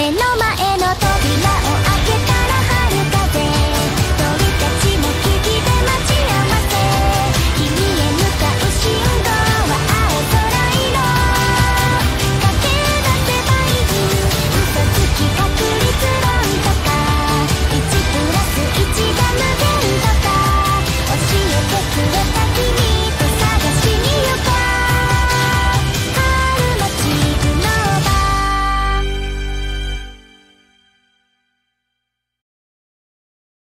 目の前